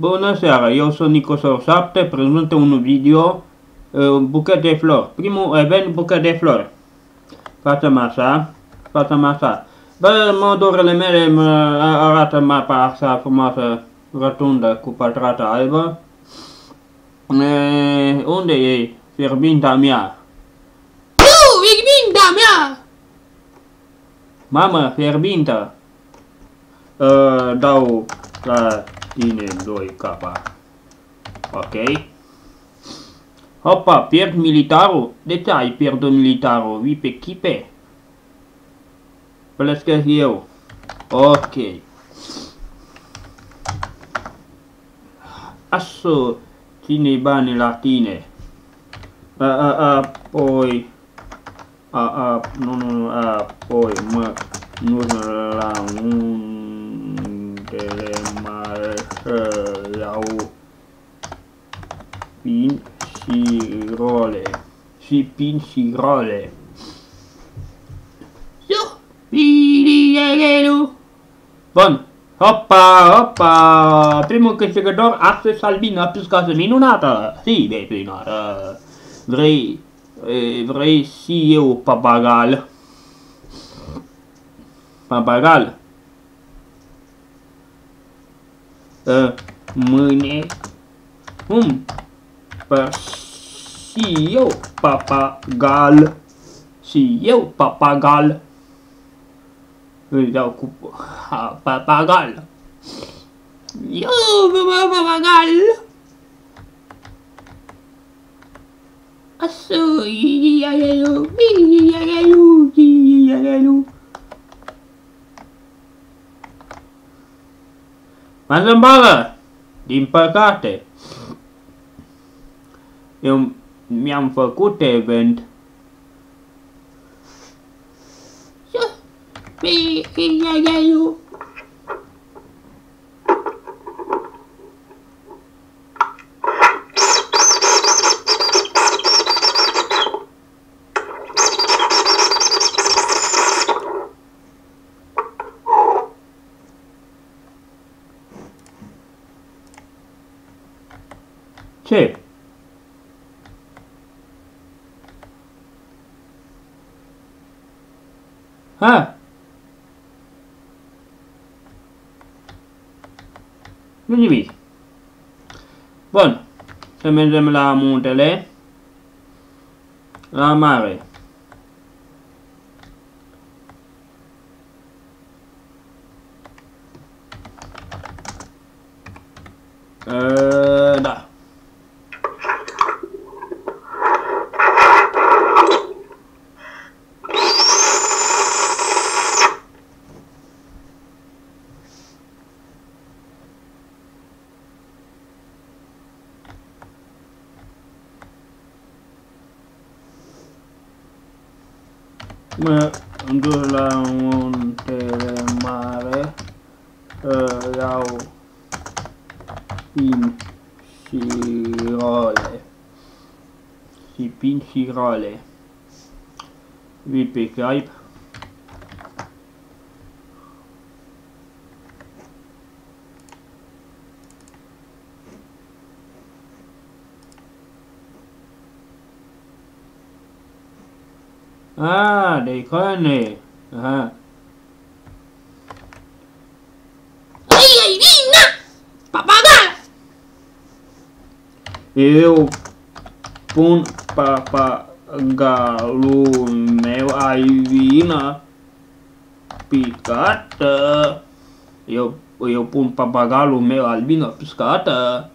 Bună seara, eu sunt Nicosor 7, prezint un video uh, buchet de flori. Primul event buchet de flori. Fața așa, fața așa. Bă, modurile mele mă arată mapa asta frumoasă, rotundă, cu pătrată albă. E, unde e fierbinta mea? Nu, fierbinta mea! Mamă, fierbintă! Uh, dau la tine 2 capa. Ok. Hopa, pierd militarul? De ce ai pierdut militarul? Vii pe chipe? Plăscă eu. Ok. Asu, ține banii la tine. A, a, apoi... A, a, nu, nu, apoi mă, nu la undele mare să iau pin și role. Și pin și role. Eu, Bilielu! Bun. Hopa, hopa! Primul câștigător, astăzi Albina, piscasă minunată! Si, betinară! Vrei, e, vrei și eu papagal? Papagal? મને હું se eu papagaio se eu papagaio eu já ocupo a papagaio eu papagaio Açoi, iagalu, iagalu, iagalu. Zâmbală! Din păcate, eu mi-am făcut event. Eu, Nu nimic. Bun. Să mergem la muntele. La mare. Uh, da. Mă duc la muntele mare, să iau pin și role. Și pin și role. Vii pe Skype. Ah, they corner. Aham. Papagaio! Eu pun papagalo meu aivina picata. Eu, eu pun papagalo meu albina piscata.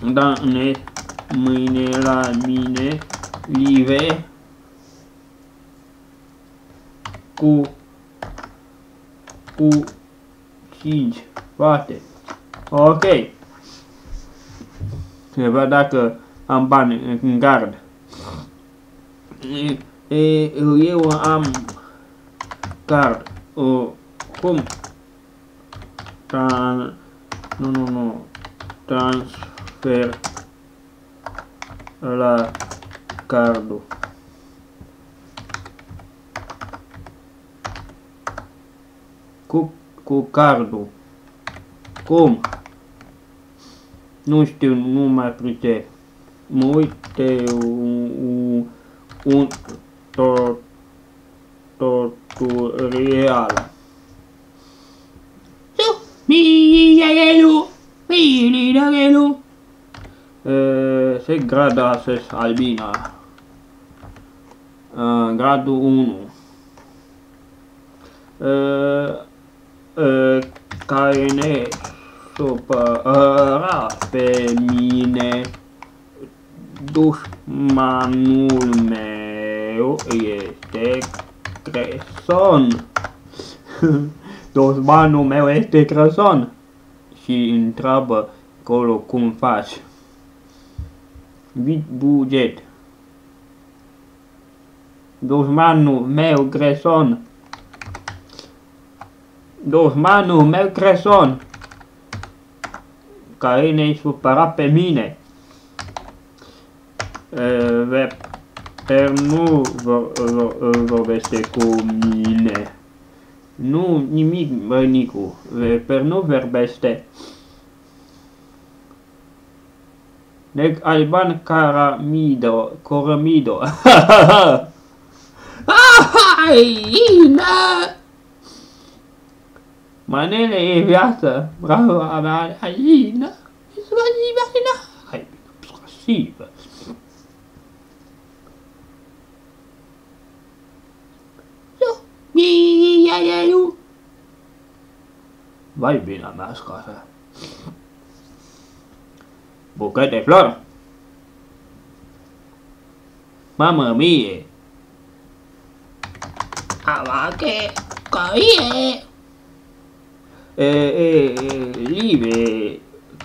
Da ne mineira la mine live, cu, cu 5 fate. Ok. Să văd dacă am bani în gard. E, e, eu am card. O, cum? Tran, nu, nu, nu. Transfer la Ricardo. Cocardo. Como? Não estou numa prece. Muito um, um, um to, tutorial. Uh, se gradases albina. E, gradul 1. E, e, care ne supăra pe mine dușmanul meu este Creson. dușmanul meu este Creson. Și întreabă acolo cum faci. Bit buget. Dormanu meu greson. Dormanu meu greson. Carine su parape mine. Eh, ve per nu vorbește cu mine. Nu nimic, bă, Nicu. Per nu vorbește. Nec alban caramido, coramido. Marina! Marina ei viața, bravo, Marina! Isso é vai de Marina! Ai, passiva! Vai vir na máscara. Buquê de flor. Mamma mia! Avache, caie. E, e, e, live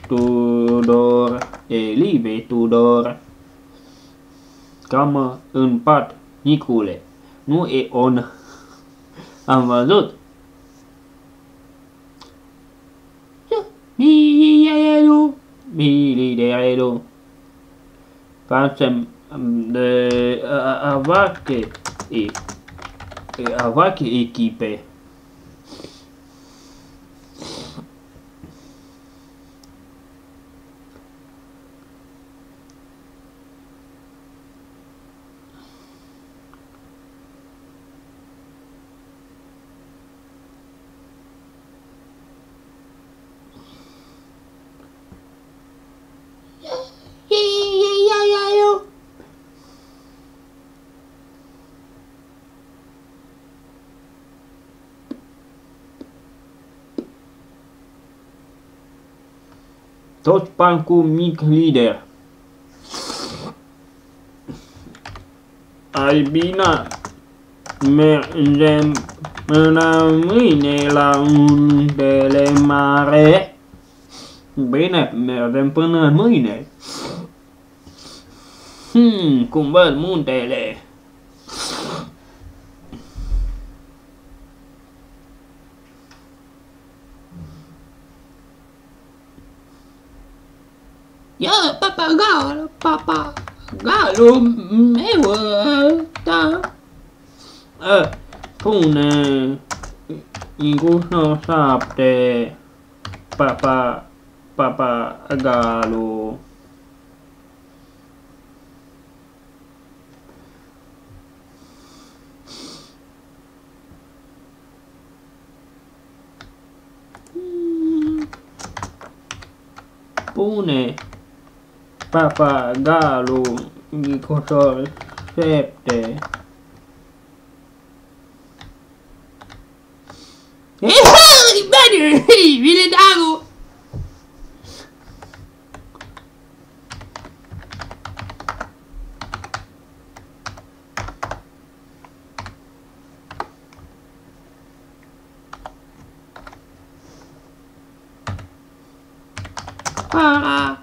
Tudor. E, live Tudor. Cam în pat, Nicule. Nu e on. Am văzut. Su, migliarelu. Miliarelu. Facem de avache e a vaca equipe é Toți bani cu mic lider. Albina, mergem până mâine la muntele mare. Bine, mergem până mâine. Hmm, cum văd muntele. Io papà galo, papagalo, papagalo, um, meu, vuota. Eh, pune, eh, igus no sapte, papa, galo. Pune pappagallo di console 7 e bene vi le davo Ah.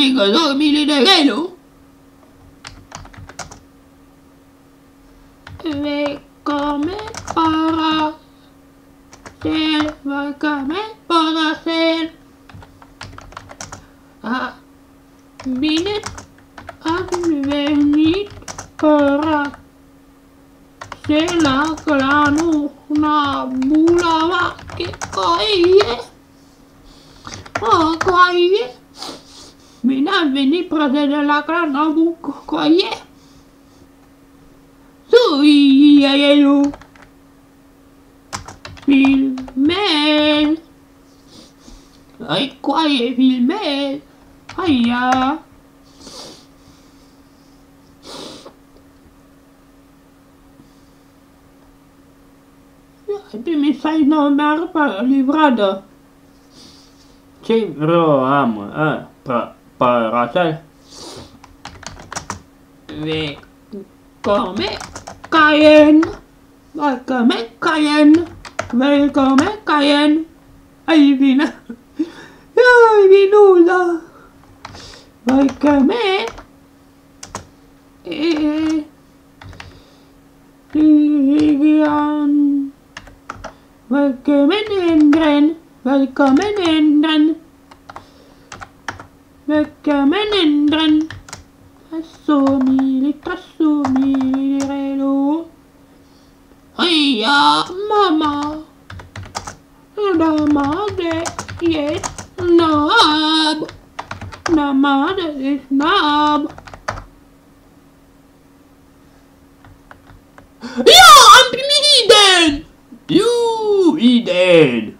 dico, dormi lì nel come para ser, come para ser. Ah, vine a venir para ser la grano, una bula va che coie. Oh. Minaj veni procede la gran koye. Su yayelu. Filmen. Ai quaye filmen. Aia. E tu mi fai nominare per livrado. c'è bro, amo, eh, però. paratale. We come Cayenne, I come Cayenne, we come Cayenne. Ai vină, ai vinula, vai come. E, Vivian, welcome in England, welcome in England. Mecca menendran. Assomili, cassomili, direlo. Hiya, mama. Namade, yes, nab. Namade is nab. Ja, I'm Eden! You, Eden!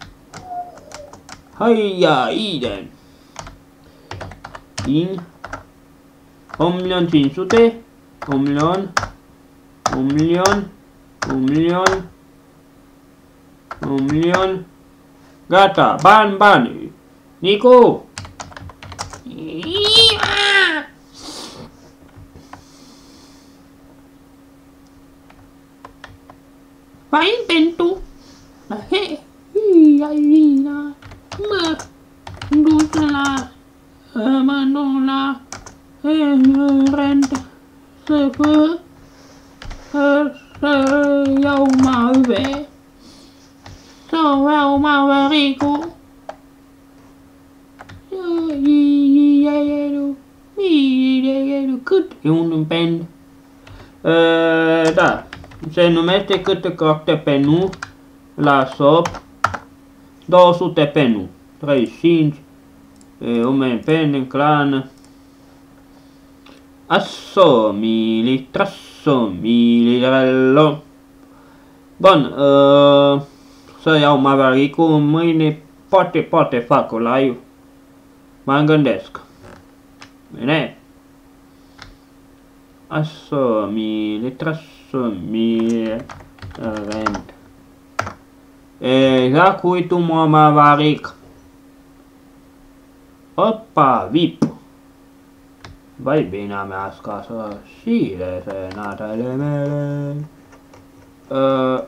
Hiya, Eden! ligne. Om lion fin sauter. Om lion. Om lion. Om lion. Om. Gata. Ban ban. Nico. Pentu. Hei. Hei. Hei. Hei. Hei. Hei. Mă duc la rent să fă să iau mave să iau mavericu cât E un pen. Uh, da. Se numește câte corecte penu la SOP. 200 penu. 35. E, un pen clan. Assomili, trasomili, rello. Bun, uh, să iau Mavaricul mâine, poate, poate fac o live. Mă gândesc. Bine? Assomili, trasomili, rent. Exact, uite mă Mavaric. Opa, vip. Valmiina myös kasvaa siileeseen aselimelle. Öö,